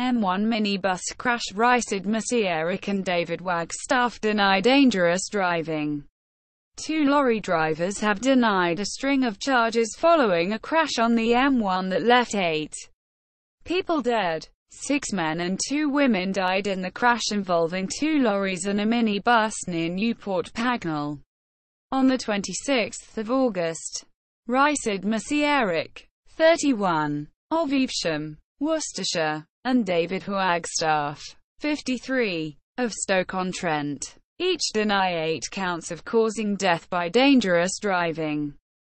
M1 minibus crash Ryszard Masierak and David Wagstaff deny dangerous driving. Two lorry drivers have denied a string of charges following a crash on the M1 that left eight people dead. Six men and two women died in the crash involving two lorries and a minibus near Newport Pagnell. On 26 August, Ryszard Masierak, 31, of Evesham, Worcestershire, and David Wagstaff, 53, of Stoke-on-Trent, each deny eight counts of causing death by dangerous driving.